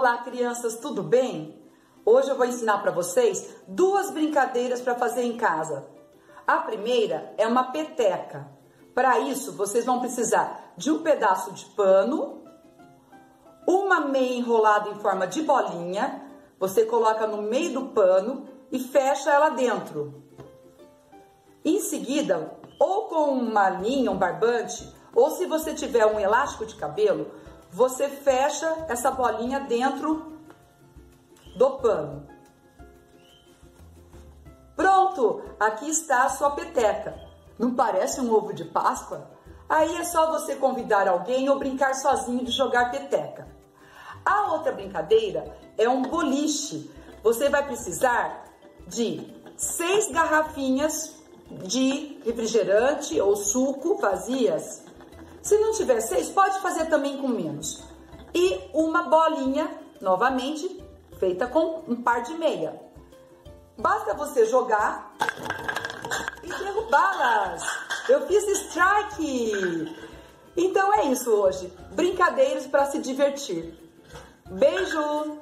Olá, crianças, tudo bem? Hoje eu vou ensinar para vocês duas brincadeiras para fazer em casa. A primeira é uma peteca. Para isso, vocês vão precisar de um pedaço de pano, uma meia enrolada em forma de bolinha, você coloca no meio do pano e fecha ela dentro. Em seguida, ou com uma linha, um barbante, ou se você tiver um elástico de cabelo, você fecha essa bolinha dentro do pano. Pronto, aqui está a sua peteca. Não parece um ovo de Páscoa? Aí é só você convidar alguém ou brincar sozinho de jogar peteca. A outra brincadeira é um boliche. Você vai precisar de seis garrafinhas de refrigerante ou suco vazias se não tiver seis, pode fazer também com menos. E uma bolinha, novamente, feita com um par de meia. Basta você jogar e derrubá-las. Eu fiz strike. Então é isso hoje. Brincadeiras para se divertir. Beijo!